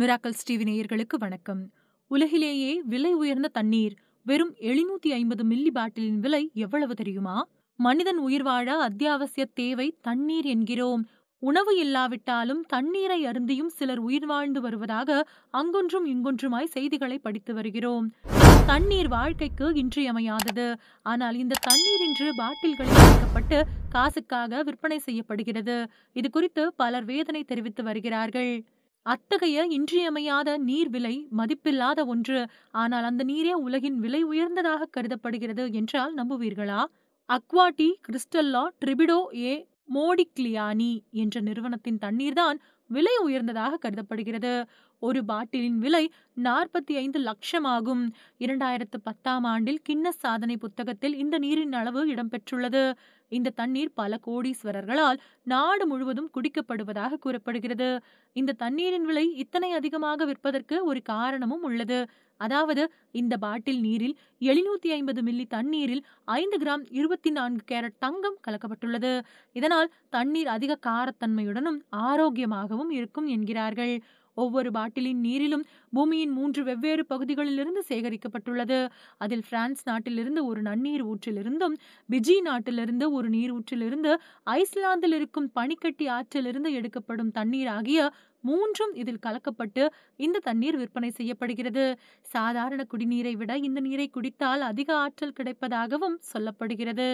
Miracle Stevie நேயர்களுக்கு வணக்கம். உலகிலேயே விலை உயர்ந்த தண்ணீர் வெறும் எழுநூத்தி ஐம்பது மில்லி பாட்டிலின் விலை எவ்வளவு தெரியுமா? மனிதன் உயிர் வாழ அத்தியாவசிய தேவை தண்ணீர் என்கிறோம். உணவு இல்லாவிட்டாலும் தண்ணீரை அருந்தியும் சிலர் உயிர் வாழ்ந்து வருவதாக அங்கொன்றும் இங்கொன்றுமாய் செய்திகளை படித்து வருகிறோம். தண்ணீர் வாழ்க்கைக்கு இன்றியமையாதது. ஆனால் இந்த தண்ணீர் இன்று பாட்டில்களில் வைக்கப்பட்டு காசுக்காக விற்பனை செய்யப்படுகிறது. இது குறித்து பலர் வேதனை தெரிவித்து வருகிறார்கள். அத்தகைய இன்றியமையாத நீர் விலை மதிப்பில்லாத ஒன்று. ஆனால் அந்த நீரே உலகின் விலை உயர்ந்ததாக கருதப்படுகிறது என்றால் நம்புவீர்களா? அக்வாட்டி கிறிஸ்டல்லா ட்ரிபிடோ ஏ மோடிக்லியானி என்ற நிறுவனத்தின் தண்ணீர்தான் விலை உயர்ந்ததாக கருதப்படுகிறது. ஒரு பாட்டிலின் விலை நாற்பத்தி ஐந்து லட்சம் ஆகும் இரண்டாயிரத்து பத்தாம் ஆண்டில் கின்னஸ் சாதனை புத்தகத்தில் இந்த நீரின் அளவு இடம்பெற்றுள்ளது. இந்த தண்ணீர் பல கோடீஸ்வரர்களால் நாடு முழுவதும் குடிக்கப்படுவதாக கூறப்படுகிறது. இந்த தண்ணீரின் விலை இத்தனை அதிகமாக விற்பதற்கு ஒரு காரணமும் உள்ளது. அதாவது இந்த பாட்டில் நீரில் எழுநூத்தி ஐம்பது மில்லி தண்ணீரில் ஐந்து கிராம் இருபத்தி நான்கு கேரட் தங்கம் கலக்கப்பட்டுள்ளது. இதனால் தண்ணீர் அதிக காரத்தன்மையுடனும் ஆரோக்கியமாகவும் இருக்கும் என்கிறார்கள். ஒவ்வொரு பாட்டிலின் நீரிலும் பூமியின் மூன்று வெவ்வேறு பகுதிகளிலிருந்து சேகரிக்கப்பட்டுள்ளது. அதில் பிரான்ஸ் நாட்டிலிருந்து ஒரு நன்னீர் ஊற்றிலிருந்தும் பிஜி நாட்டிலிருந்து ஒரு நீர் ஊற்றிலிருந்து ஐஸ்லாந்தில் இருக்கும் பனிக்கட்டி ஆற்றிலிருந்து எடுக்கப்படும் தண்ணீர் ஆகிய மூன்றும் இதில் கலக்கப்பட்டு இந்த தண்ணீர் விற்பனை செய்யப்படுகிறது. சாதாரண குடிநீரை விட இந்த நீரை குடித்தால் அதிக ஆற்றல் கிடைப்பதாகவும் சொல்லப்படுகிறது.